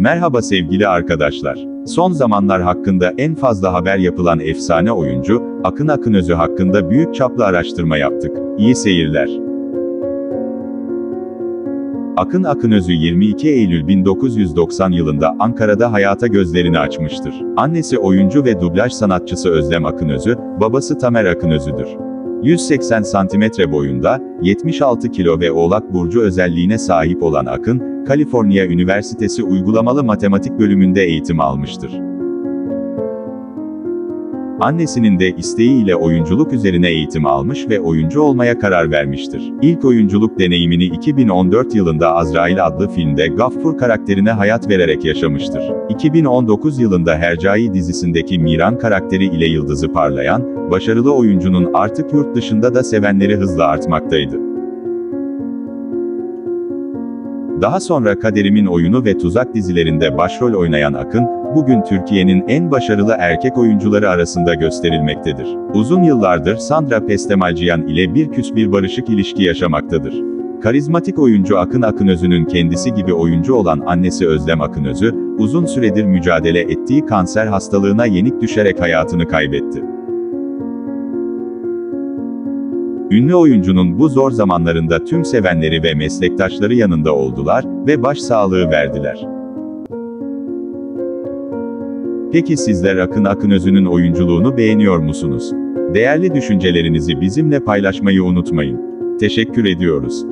Merhaba sevgili arkadaşlar. Son zamanlar hakkında en fazla haber yapılan efsane oyuncu, Akın Akınözü hakkında büyük çaplı araştırma yaptık. İyi seyirler. Akın Akınözü 22 Eylül 1990 yılında Ankara'da hayata gözlerini açmıştır. Annesi oyuncu ve dublaj sanatçısı Özlem Akınözü, babası Tamer Akınözü'dür. 180 santimetre boyunda, 76 kilo ve Oğlak Burcu özelliğine sahip olan Akın, Kaliforniya Üniversitesi Uygulamalı Matematik bölümünde eğitim almıştır. Annesinin de isteğiyle oyunculuk üzerine eğitim almış ve oyuncu olmaya karar vermiştir. İlk oyunculuk deneyimini 2014 yılında Azrail adlı filmde Gaffur karakterine hayat vererek yaşamıştır. 2019 yılında Hercai dizisindeki Miran karakteri ile yıldızı parlayan, başarılı oyuncunun artık yurt dışında da sevenleri hızla artmaktaydı. Daha sonra Kaderimin Oyunu ve Tuzak dizilerinde başrol oynayan Akın, bugün Türkiye'nin en başarılı erkek oyuncuları arasında gösterilmektedir. Uzun yıllardır Sandra Pestemalciyan ile bir küs bir barışık ilişki yaşamaktadır. Karizmatik oyuncu Akın Akınözü'nün kendisi gibi oyuncu olan annesi Özlem Akınözü, uzun süredir mücadele ettiği kanser hastalığına yenik düşerek hayatını kaybetti. Ünlü oyuncunun bu zor zamanlarında tüm sevenleri ve meslektaşları yanında oldular ve başsağlığı verdiler. Peki sizler Akın Akınözü'nün oyunculuğunu beğeniyor musunuz? Değerli düşüncelerinizi bizimle paylaşmayı unutmayın. Teşekkür ediyoruz.